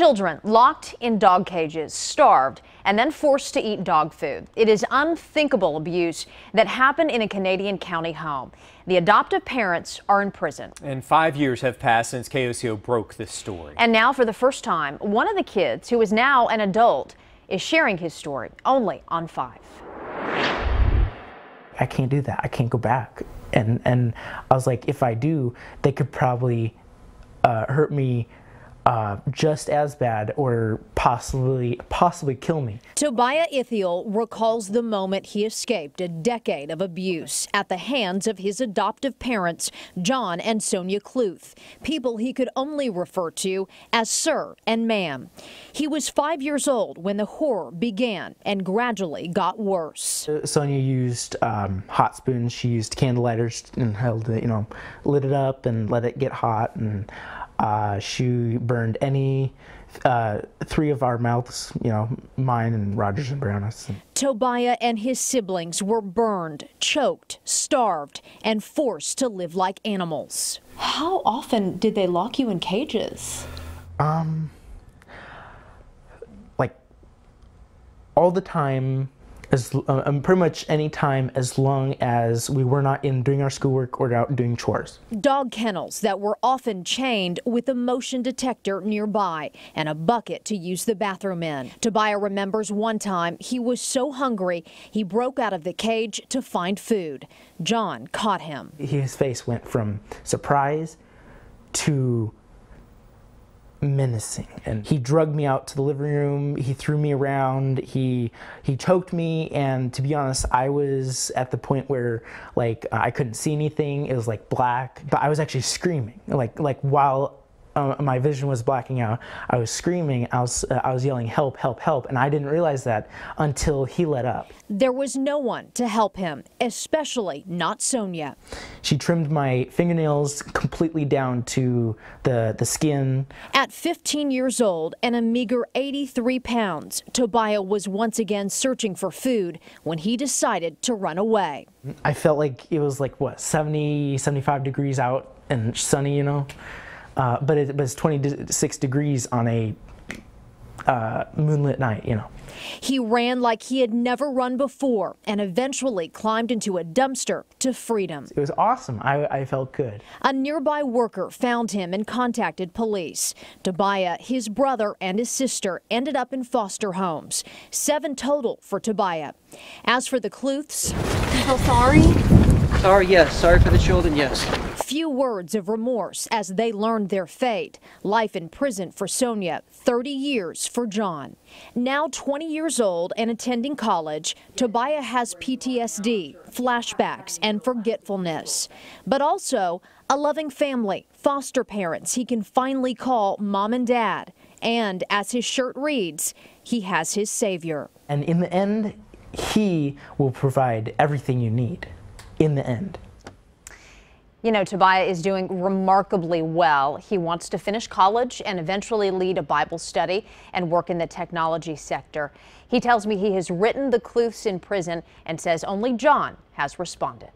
Children locked in dog cages, starved, and then forced to eat dog food. It is unthinkable abuse that happened in a Canadian county home. The adoptive parents are in prison. And five years have passed since KOCO broke this story. And now, for the first time, one of the kids, who is now an adult, is sharing his story only on 5. I can't do that. I can't go back. And, and I was like, if I do, they could probably uh, hurt me uh, just as bad or possibly possibly kill me. Tobiah Ithiel recalls the moment he escaped a decade of abuse at the hands of his adoptive parents, John and Sonia Kluth, people he could only refer to as sir and ma'am. He was five years old when the horror began and gradually got worse. Uh, Sonia used um, hot spoons. She used candle lighters and held it, you know, lit it up and let it get hot and uh, she burned any uh, three of our mouths, you know, mine and Rogers and Brownus. Tobiah and his siblings were burned, choked, starved, and forced to live like animals. How often did they lock you in cages? Um, like all the time as uh, um, pretty much any time as long as we were not in doing our schoolwork or out doing chores. Dog kennels that were often chained with a motion detector nearby and a bucket to use the bathroom in. Tobiah remembers one time he was so hungry he broke out of the cage to find food. John caught him. His face went from surprise to menacing. And he drugged me out to the living room. He threw me around. He he choked me. And to be honest i was at the point where like i couldn't see anything. It was like black. But i was actually screaming like like while uh, my vision was blacking out. I was screaming. I was uh, I was yelling, "Help! Help! Help!" And I didn't realize that until he let up. There was no one to help him, especially not Sonia. She trimmed my fingernails completely down to the the skin. At 15 years old and a meager 83 pounds, Tobiah was once again searching for food when he decided to run away. I felt like it was like what 70, 75 degrees out and sunny, you know. Uh, but it was 26 degrees on a uh, moonlit night, you know. He ran like he had never run before and eventually climbed into a dumpster to freedom. It was awesome. I, I felt good. A nearby worker found him and contacted police. Tobiah, his brother, and his sister ended up in foster homes. Seven total for Tobiah. As for the Kluths, you feel sorry? Sorry, yes. Sorry for the children, yes. Few words of remorse as they learned their fate. Life in prison for Sonia, 30 years for John. Now 20 years old and attending college, Tobiah has PTSD, flashbacks, and forgetfulness. But also a loving family, foster parents he can finally call mom and dad. And as his shirt reads, he has his savior. And in the end, he will provide everything you need in the end. You know, Tobiah is doing remarkably well. He wants to finish college and eventually lead a Bible study and work in the technology sector. He tells me he has written the Kluths in prison and says only John has responded.